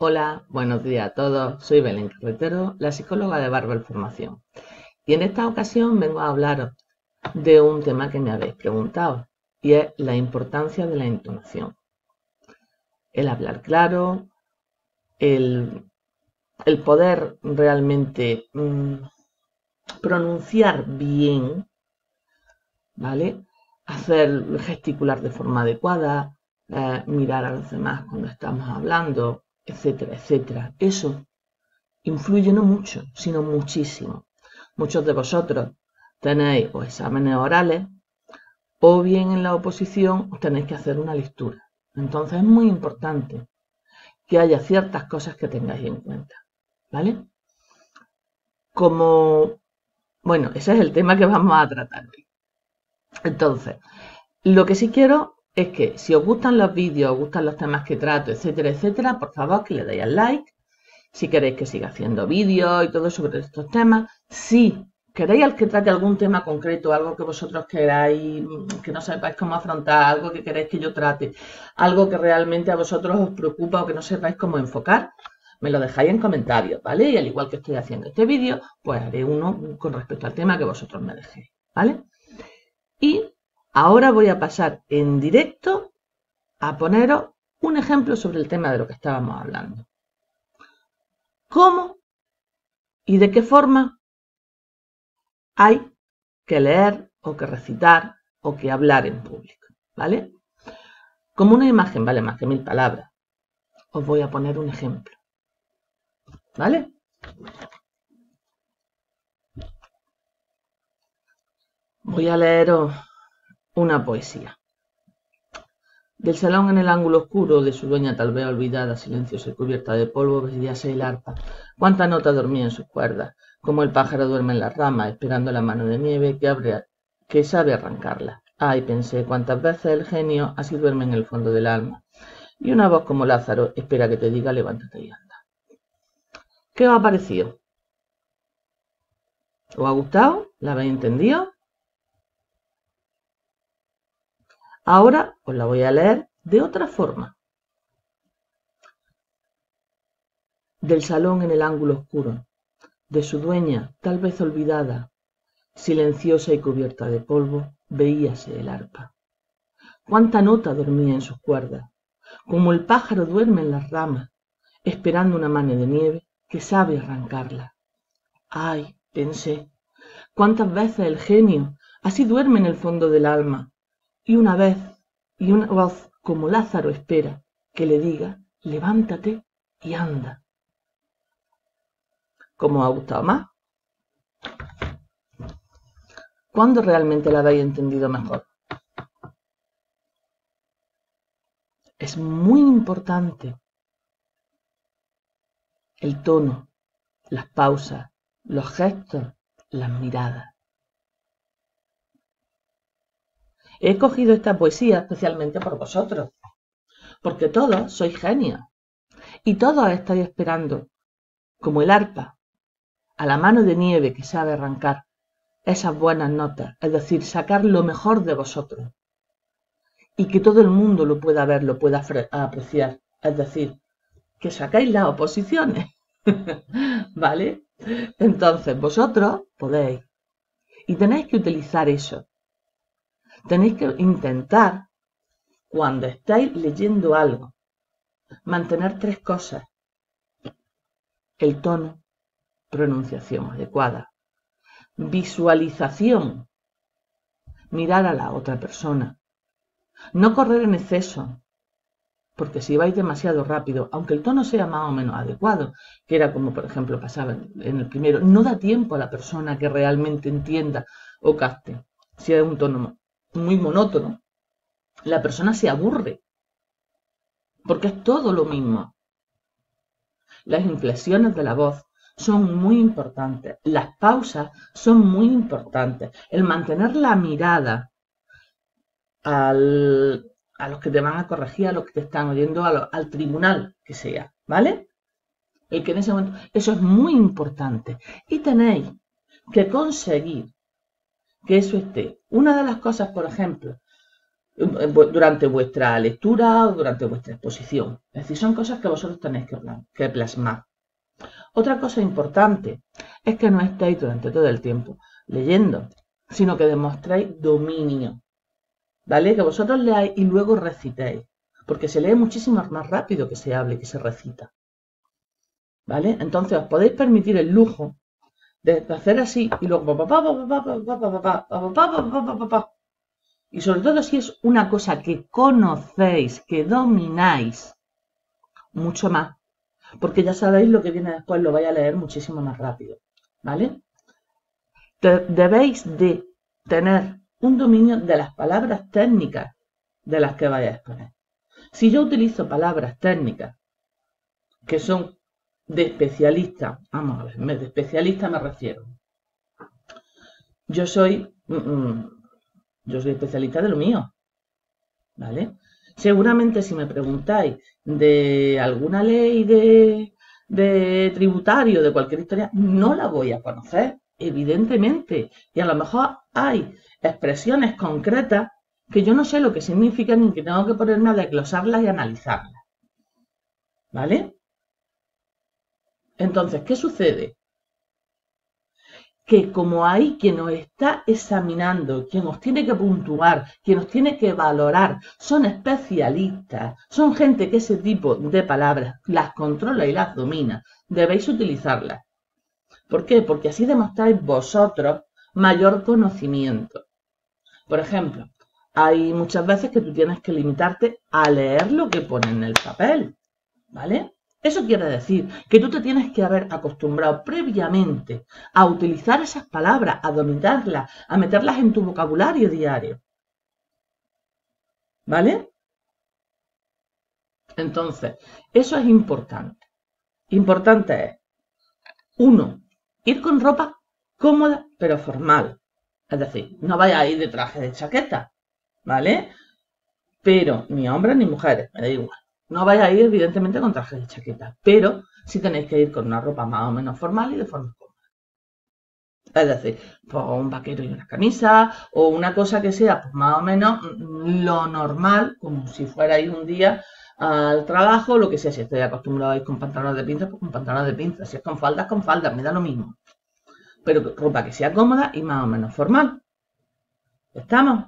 Hola, buenos días a todos. Soy Belén Carretero, la psicóloga de Barbel Formación. Y en esta ocasión vengo a hablaros de un tema que me habéis preguntado, y es la importancia de la entonación. El hablar claro, el, poder realmente mm, pronunciar bien, ¿vale? Hacer gesticular de forma adecuada, eh, mirar a los demás cuando estamos hablando, etcétera, etcétera. Eso influye no mucho, sino muchísimo. Muchos de vosotros tenéis o exámenes orales o bien en la oposición tenéis que hacer una lectura. Entonces es muy importante que haya ciertas cosas que tengáis en cuenta. ¿Vale? Como, bueno, ese es el tema que vamos a tratar hoy. Entonces, lo que sí quiero es que si os gustan los vídeos, os gustan los temas que trato, etcétera, etcétera, por favor que le deis al like. Si queréis que siga haciendo vídeos y todo sobre estos temas. Si queréis al que trate algún tema concreto, algo que vosotros queráis, que no sepáis cómo afrontar, algo que queréis que yo trate, algo que realmente a vosotros os preocupa o que no sepáis cómo enfocar, me lo dejáis en comentarios, ¿vale? Y al igual que estoy haciendo este vídeo, pues haré uno con respecto al tema que vosotros me dejéis, ¿vale? Y Ahora voy a pasar en directo a poneros un ejemplo sobre el tema de lo que estábamos hablando. ¿Cómo y de qué forma hay que leer o que recitar o que hablar en público? ¿Vale? Como una imagen vale más que mil palabras, os voy a poner un ejemplo. ¿Vale? Voy a leeros una poesía. Del salón en el ángulo oscuro de su dueña tal vez olvidada, silenciosa y cubierta de polvo, veíase el arpa. Cuánta nota dormía en sus cuerdas, como el pájaro duerme en las ramas, esperando la mano de nieve que, abre, que sabe arrancarla. Ay, pensé, cuántas veces el genio así duerme en el fondo del alma. Y una voz como Lázaro espera que te diga levántate y anda. ¿Qué os ha parecido? ¿Os ha gustado? ¿La habéis entendido? Ahora os la voy a leer de otra forma. Del salón en el ángulo oscuro, de su dueña, tal vez olvidada, silenciosa y cubierta de polvo, veíase el arpa. Cuánta nota dormía en sus cuerdas, como el pájaro duerme en las ramas, esperando una mano de nieve que sabe arrancarla. Ay, pensé, cuántas veces el genio así duerme en el fondo del alma, y una vez, y una voz como Lázaro espera que le diga, levántate y anda. ¿Cómo ha gustado más? ¿Cuándo realmente la habéis entendido mejor? Es muy importante el tono, las pausas, los gestos, las miradas. He cogido esta poesía especialmente por vosotros, porque todos sois genios y todos estáis esperando, como el arpa, a la mano de nieve que sabe arrancar esas buenas notas, es decir, sacar lo mejor de vosotros y que todo el mundo lo pueda ver, lo pueda apreciar, es decir, que sacáis las oposiciones, ¿vale? Entonces vosotros podéis y tenéis que utilizar eso Tenéis que intentar, cuando estáis leyendo algo, mantener tres cosas. El tono, pronunciación adecuada, visualización, mirar a la otra persona, no correr en exceso, porque si vais demasiado rápido, aunque el tono sea más o menos adecuado, que era como por ejemplo pasaba en el primero, no da tiempo a la persona que realmente entienda o capte. Si es un tono muy monótono, la persona se aburre, porque es todo lo mismo. Las inflexiones de la voz son muy importantes, las pausas son muy importantes, el mantener la mirada al, a los que te van a corregir, a los que te están oyendo, al tribunal que sea, ¿vale? El que en ese momento, eso es muy importante. Y tenéis que conseguir que eso esté. Una de las cosas, por ejemplo, durante vuestra lectura o durante vuestra exposición. Es decir, son cosas que vosotros tenéis que plasmar. Otra cosa importante es que no estéis durante todo el tiempo leyendo, sino que demostréis dominio. ¿Vale? Que vosotros leáis y luego recitéis. Porque se lee muchísimo más rápido que se hable, que se recita. ¿Vale? Entonces os podéis permitir el lujo de hacer así y luego y sobre todo si es una cosa que conocéis, que domináis, mucho más. Porque ya sabéis lo que viene después, lo vais a leer muchísimo más rápido. ¿Vale? Debéis de tener un dominio de las palabras técnicas de las que vais a exponer. Si yo utilizo palabras técnicas que son de especialista, vamos a ver, de especialista me refiero. Yo soy yo soy especialista de lo mío. ¿Vale? Seguramente si me preguntáis de alguna ley de, de tributario, de cualquier historia, no la voy a conocer, evidentemente. Y a lo mejor hay expresiones concretas que yo no sé lo que significan ni que tengo que ponerme a desglosarlas y analizarlas. ¿Vale? Entonces, ¿qué sucede? que como hay quien nos está examinando, quien nos tiene que puntuar, quien nos tiene que valorar, son especialistas, son gente que ese tipo de palabras las controla y las domina, debéis utilizarlas. ¿Por qué? Porque así demostráis vosotros mayor conocimiento. Por ejemplo, hay muchas veces que tú tienes que limitarte a leer lo que pone en el papel, ¿vale? Eso quiere decir que tú te tienes que haber acostumbrado previamente a utilizar esas palabras, a dominarlas, a meterlas en tu vocabulario diario. ¿Vale? Entonces, eso es importante. Importante es, uno, ir con ropa cómoda pero formal. Es decir, no vaya a ir de traje de chaqueta, ¿vale? Pero ni hombres ni mujeres, me da igual. No vais a ir, evidentemente, con traje de chaqueta, pero sí tenéis que ir con una ropa más o menos formal y de forma cómoda. Es decir, pues un vaquero y una camisa, o una cosa que sea pues, más o menos lo normal, como si fuerais un día al trabajo, lo que sea. Si estoy acostumbrado a ir con pantalones de pinzas, pues con pantalones de pinzas. Si es con faldas, con faldas, me da lo mismo. Pero ropa que sea cómoda y más o menos formal. ¿Estamos?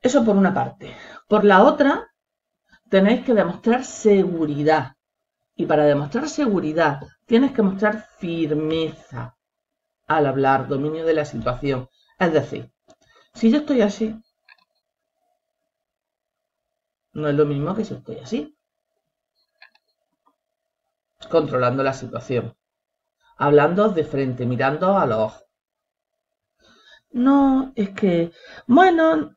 Eso por una parte. Por la otra, tenéis que demostrar seguridad. Y para demostrar seguridad, tienes que mostrar firmeza al hablar, dominio de la situación. Es decir, si yo estoy así, no es lo mismo que si estoy así. Controlando la situación. Hablando de frente, mirando a los ojos. No, es que, bueno,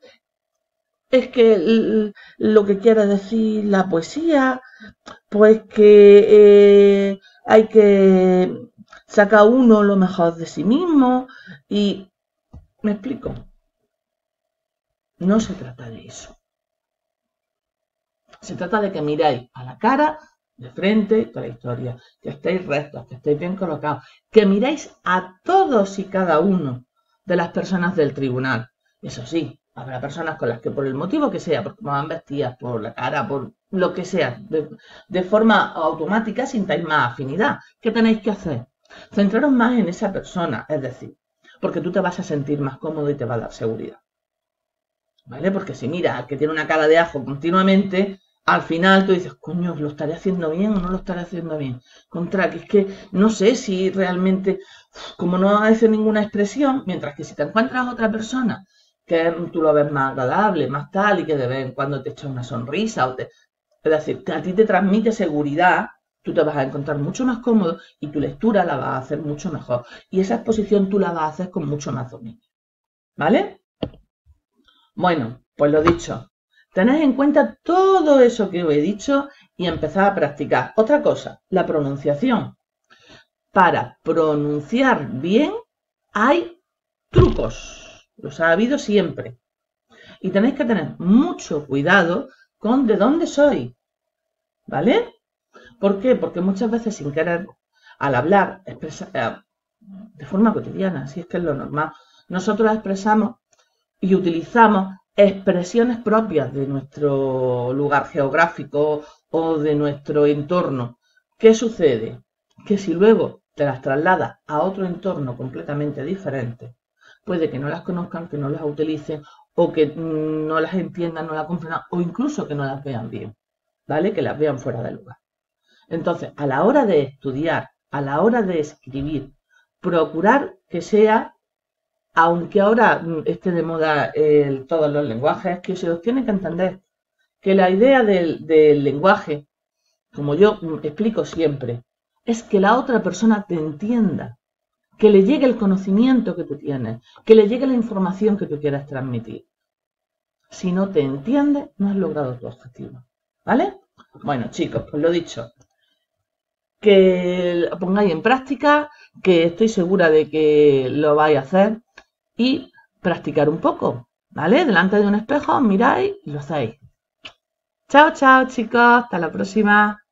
es que lo que quiere decir la poesía, pues que eh, hay que sacar uno lo mejor de sí mismo y me explico. No se trata de eso. Se trata de que miráis a la cara de frente toda la historia, que estéis rectos, que estéis bien colocados, que miráis a todos y cada uno de las personas del tribunal. Eso sí, Habrá personas con las que por el motivo que sea, porque van vestidas, por la cara, por lo que sea, de, forma automática sintáis más afinidad. ¿Qué tenéis que hacer? Centraros más en esa persona, es decir, porque tú te vas a sentir más cómodo y te va a dar seguridad. ¿Vale? Porque si mira que tiene una cara de ajo continuamente, al final tú dices, coño, ¿lo estaré haciendo bien o no lo estaré haciendo bien? Contra, que es que no sé si realmente, como no hace ninguna expresión, mientras que si te encuentras otra persona que tú lo ves más agradable, más tal, y que de vez en cuando te echa una sonrisa. O te... Es decir, que a ti te transmite seguridad, tú te vas a encontrar mucho más cómodo y tu lectura la vas a hacer mucho mejor. Y esa exposición tú la vas a hacer con mucho más dominio. ¿Vale? Bueno, pues lo dicho. Tened en cuenta todo eso que os he dicho y empezad a practicar. Otra cosa, la pronunciación. Para pronunciar bien hay trucos. Los ha habido siempre. Y tenéis que tener mucho cuidado con de dónde soy. ¿Vale? ¿Por qué? Porque muchas veces sin querer, al hablar, eh, de forma cotidiana, si es que es lo normal, nosotros expresamos y utilizamos expresiones propias de nuestro lugar geográfico o de nuestro entorno. ¿Qué sucede? Que si luego te las trasladas a otro entorno completamente diferente, puede que no las conozcan, que no las utilicen o que no las entiendan, no las comprendan o incluso que no las vean bien, ¿vale? Que las vean fuera de lugar. Entonces, a la hora de estudiar, a la hora de escribir, procurar que sea, aunque ahora esté de moda todos los lenguajes, que se los tiene que entender, que la idea del, del lenguaje, como yo explico siempre, es que la otra persona te entienda, que le llegue el conocimiento que tú tienes, que le llegue la información que tú quieras transmitir. Si no te entiende, no has logrado tu objetivo. ¿Vale? Bueno, chicos, pues lo dicho, que lo pongáis en práctica, que estoy segura de que lo vais a hacer y practicar un poco, ¿vale? Delante de un espejo, miráis y lo hacéis. Chao, chao chicos, hasta la próxima.